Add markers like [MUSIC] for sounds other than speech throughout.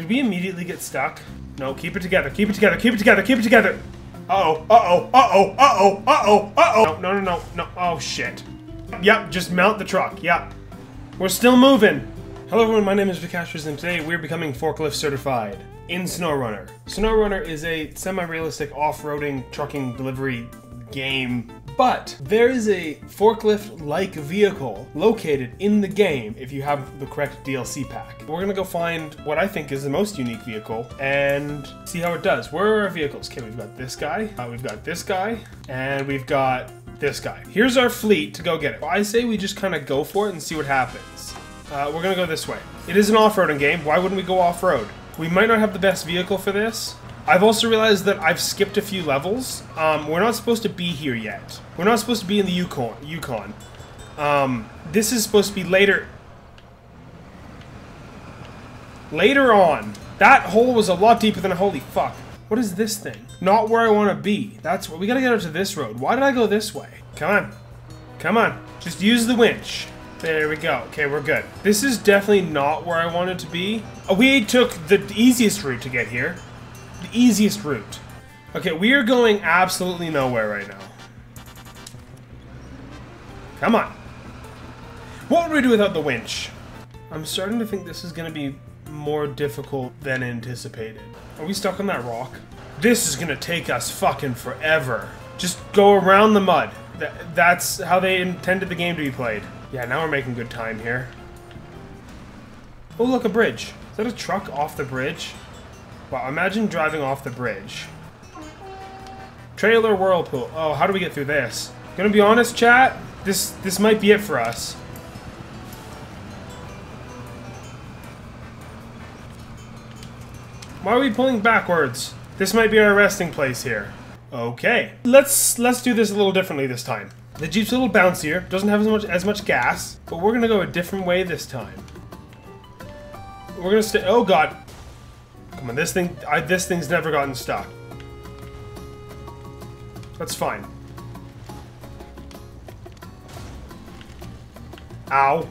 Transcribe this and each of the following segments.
Did we immediately get stuck? No, keep it together, keep it together, keep it together, keep it together! Uh-oh, uh-oh, uh-oh, uh-oh, uh-oh, uh-oh! No, no, no, no, no, oh shit. Yep, just mount the truck, yep. We're still moving! Hello everyone, my name is Buckacherz and today we're becoming forklift certified in SnowRunner. SnowRunner is a semi-realistic off-roading trucking delivery game but there is a forklift-like vehicle located in the game if you have the correct DLC pack. We're gonna go find what I think is the most unique vehicle and see how it does. Where are our vehicles? Okay, we've got this guy, uh, we've got this guy, and we've got this guy. Here's our fleet to go get it. I say we just kind of go for it and see what happens. Uh, we're gonna go this way. It is an off-roading game. Why wouldn't we go off-road? We might not have the best vehicle for this, I've also realized that I've skipped a few levels. Um, we're not supposed to be here yet. We're not supposed to be in the Yukon. Yukon. Um, this is supposed to be later. Later on. That hole was a lot deeper than a holy fuck. What is this thing? Not where I want to be. That's what we gotta get out to this road. Why did I go this way? Come on. Come on. Just use the winch. There we go. Okay, we're good. This is definitely not where I wanted to be. We took the easiest route to get here the easiest route. Okay, we are going absolutely nowhere right now. Come on. What would we do without the winch? I'm starting to think this is going to be more difficult than anticipated. Are we stuck on that rock? This is going to take us fucking forever. Just go around the mud. Th that's how they intended the game to be played. Yeah, now we're making good time here. Oh, look, a bridge. Is that a truck off the bridge? Wow, imagine driving off the bridge. Trailer whirlpool. Oh, how do we get through this? Gonna be honest, chat? This this might be it for us. Why are we pulling backwards? This might be our resting place here. Okay. Let's let's do this a little differently this time. The Jeep's a little bouncier, doesn't have as much as much gas, but we're gonna go a different way this time. We're gonna stay. Oh god, Come on, this thing, I, this thing's never gotten stuck. That's fine. Ow.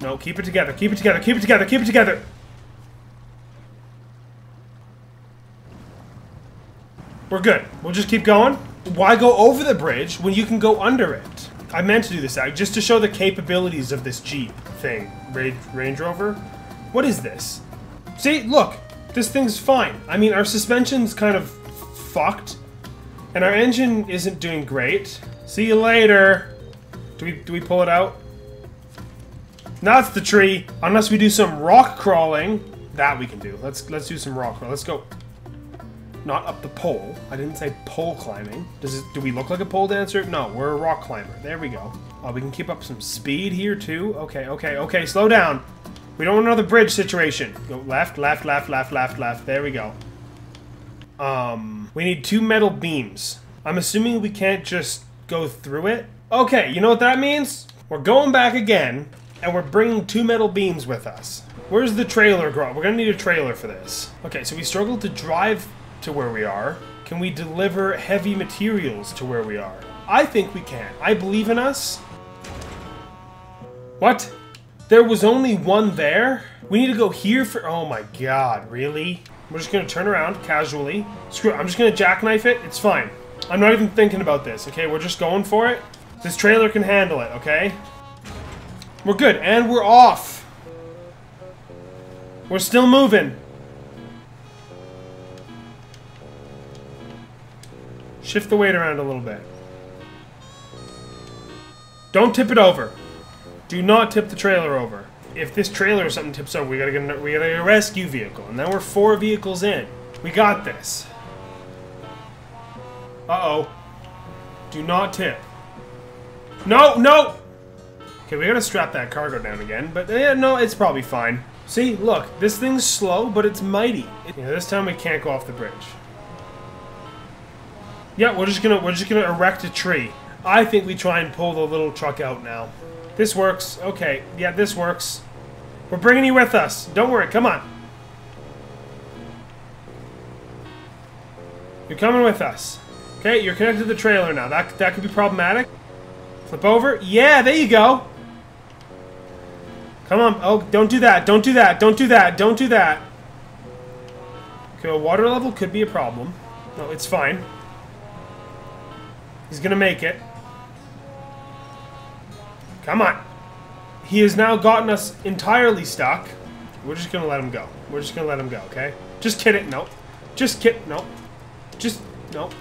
No, keep it together, keep it together, keep it together, keep it together! We're good. We'll just keep going. Why go over the bridge when you can go under it? I meant to do this, just to show the capabilities of this Jeep thing. Range, Range Rover? What is this? See, look, this thing's fine. I mean, our suspension's kind of fucked, and our engine isn't doing great. See you later. Do we do we pull it out? That's the tree. Unless we do some rock crawling, that we can do. Let's let's do some rock. Let's go. Not up the pole. I didn't say pole climbing. Does it? Do we look like a pole dancer? No, we're a rock climber. There we go. Oh, we can keep up some speed here too. Okay, okay, okay. Slow down. We don't want another bridge situation. Go left, left, left, left, left, left. There we go. Um, we need two metal beams. I'm assuming we can't just go through it. Okay, you know what that means? We're going back again, and we're bringing two metal beams with us. Where's the trailer grow? We're gonna need a trailer for this. Okay, so we struggled to drive to where we are. Can we deliver heavy materials to where we are? I think we can. I believe in us. What? There was only one there? We need to go here for- oh my god, really? We're just gonna turn around casually. Screw it, I'm just gonna jackknife it, it's fine. I'm not even thinking about this, okay? We're just going for it. This trailer can handle it, okay? We're good, and we're off! We're still moving. Shift the weight around a little bit. Don't tip it over. Do not tip the trailer over. If this trailer or something tips over, we gotta get we gotta get a rescue vehicle, and then we're four vehicles in. We got this. Uh-oh. Do not tip. No, no! Okay, we gotta strap that cargo down again, but uh, yeah, no, it's probably fine. See, look, this thing's slow, but it's mighty. Yeah, this time we can't go off the bridge. Yeah, we're just gonna we're just gonna erect a tree. I think we try and pull the little truck out now. This works. Okay. Yeah, this works. We're bringing you with us. Don't worry. Come on. You're coming with us. Okay, you're connected to the trailer now. That, that could be problematic. Flip over. Yeah, there you go. Come on. Oh, don't do that. Don't do that. Don't do that. Don't do that. Okay, well, water level could be a problem. No, it's fine. He's gonna make it. Come on. He has now gotten us entirely stuck. We're just gonna let him go. We're just gonna let him go, okay? Just kidding. Nope. Just kid. Nope. Just nope.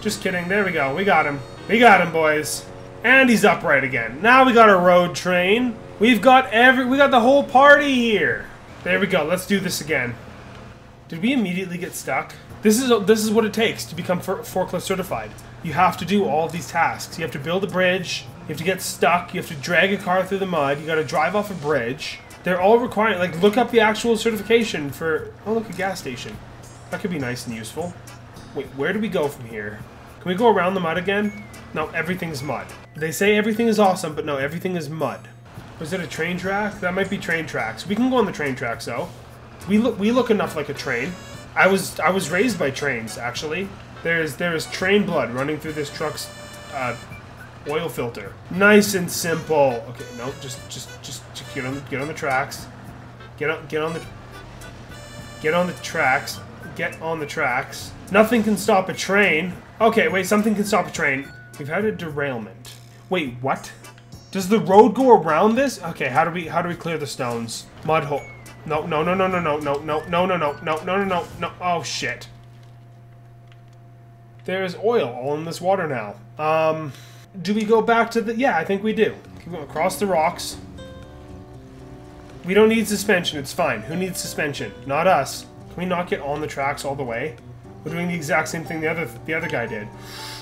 Just kidding. There we go. We got him. We got him, boys. And he's upright again. Now we got a road train. We've got every. We got the whole party here. There we go. Let's do this again. Did we immediately get stuck? This is this is what it takes to become for, forklift certified. You have to do all these tasks. You have to build a bridge. You have to get stuck. You have to drag a car through the mud. You got to drive off a bridge. They're all required. Like, look up the actual certification for. Oh, look, a gas station. That could be nice and useful. Wait, where do we go from here? Can we go around the mud again? No, everything's mud. They say everything is awesome, but no, everything is mud. Was it a train track? That might be train tracks. We can go on the train tracks, though. We look we look enough like a train. I was I was raised by trains, actually. There's there's train blood running through this truck's uh, oil filter. Nice and simple. Okay, no, just just just, just get on get on the tracks. Get on get on the get on the tracks. Get on the tracks. Nothing can stop a train. Okay, wait, something can stop a train. We've had a derailment. Wait, what? Does the road go around this? Okay, how do we how do we clear the stones? Mud hole. No, no, no, no, no, no, no, no, no, no, no, no, no, no, no. Oh shit. There's oil all in this water now. Um, do we go back to the? Yeah, I think we do. Keep going across the rocks. We don't need suspension. It's fine. Who needs suspension? Not us. Can we not get on the tracks all the way? We're doing the exact same thing the other the other guy did.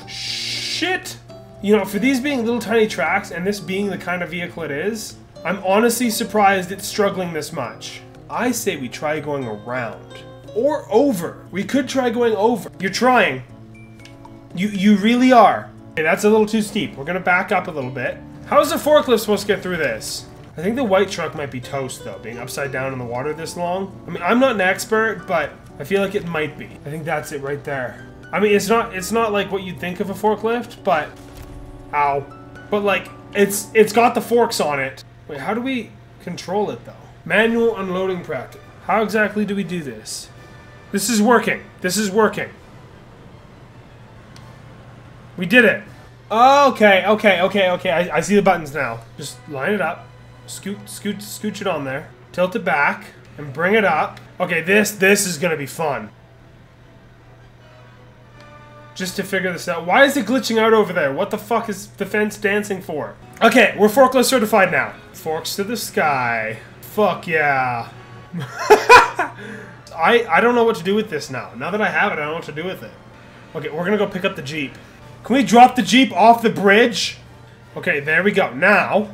Shit! You know, for these being little tiny tracks and this being the kind of vehicle it is, I'm honestly surprised it's struggling this much. I say we try going around. Or over. We could try going over. You're trying. You you really are. Okay, that's a little too steep. We're gonna back up a little bit. How is the forklift supposed to get through this? I think the white truck might be toast though, being upside down in the water this long. I mean, I'm not an expert, but I feel like it might be. I think that's it right there. I mean, it's not it's not like what you'd think of a forklift, but ow. But like it's it's got the forks on it. Wait, how do we control it though? Manual unloading practice. How exactly do we do this? This is working. This is working. We did it. Okay, okay, okay, okay. I, I see the buttons now. Just line it up. Scoot, scoot, scooch it on there. Tilt it back and bring it up. Okay, this this is gonna be fun. Just to figure this out. Why is it glitching out over there? What the fuck is the fence dancing for? Okay, we're forklift certified now. Forks to the sky. Fuck yeah. [LAUGHS] I I don't know what to do with this now. Now that I have it, I don't know what to do with it. Okay, we're gonna go pick up the Jeep. Can we drop the Jeep off the bridge? Okay, there we go. Now,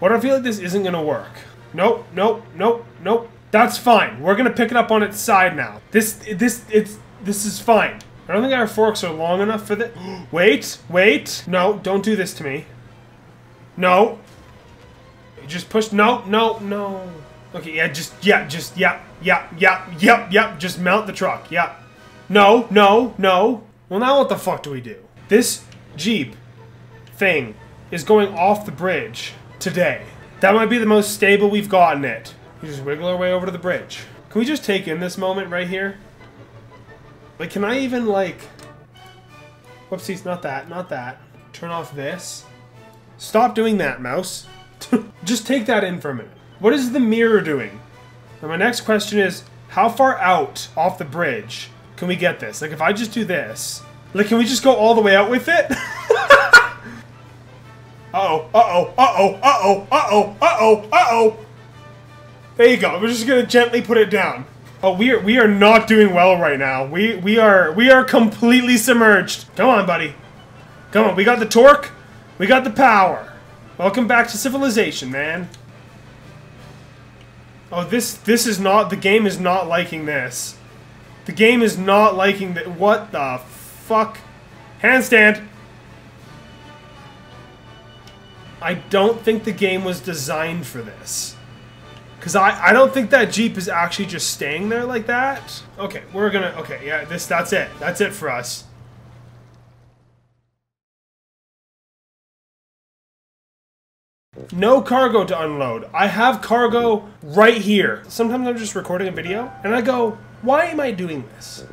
what I feel like this isn't gonna work. Nope, nope, nope, nope. That's fine. We're gonna pick it up on its side now. This, this, it's, this is fine. I don't think our forks are long enough for the. [GASPS] wait, wait. No, don't do this to me. No. You just push. No, no, no. Okay, yeah, just, yeah, just, yeah, yeah, yeah, yep, yep. Just mount the truck. Yeah. No, no, no. Well, now what the fuck do we do? This Jeep thing is going off the bridge today. That might be the most stable we've gotten it. We just wiggle our way over to the bridge. Can we just take in this moment right here? Like, can I even, like... Whoopsies, not that, not that. Turn off this. Stop doing that, mouse. Just take that in for a minute. What is the mirror doing? And my next question is, how far out off the bridge can we get this? Like, if I just do this, like, can we just go all the way out with it? [LAUGHS] Uh-oh, uh-oh, uh-oh, uh-oh, uh-oh, uh-oh, uh-oh. There you go. We're just gonna gently put it down. Oh, we are we are not doing well right now. We we are we are completely submerged. Come on, buddy. Come on, we got the torque. We got the power. Welcome back to civilization, man. Oh, this this is not the game is not liking this. The game is not liking that. What the fuck? Handstand. I don't think the game was designed for this. Because I, I don't think that Jeep is actually just staying there like that. Okay, we're gonna... Okay, yeah, this that's it. That's it for us. No cargo to unload. I have cargo right here. Sometimes I'm just recording a video and I go, why am I doing this?